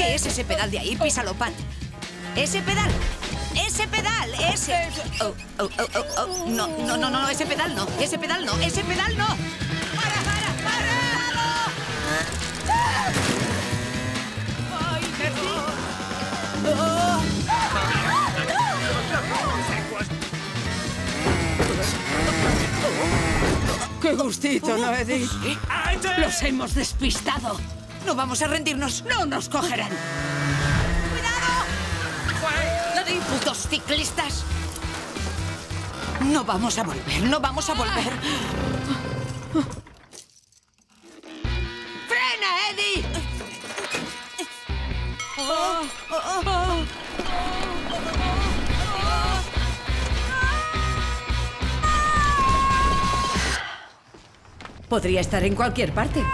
¿Qué es ese pedal de ahí? Písalo, Pat. ¡Ese pedal! ¡Ese pedal! ¡Ese! Oh, oh, oh, oh, oh. No, no, no, no, ese pedal no. Ese pedal no. Ese pedal no. ¡Para, para, para! ¡Ay, ¡Qué gustito, ¿no, Eddie? ¡Los hemos despistado! No vamos a rendirnos. ¡No nos cogerán! ¡Cuidado! ¡Putos ciclistas! No vamos a volver, no vamos a volver. ¡Frena, Eddie! Podría estar en cualquier parte.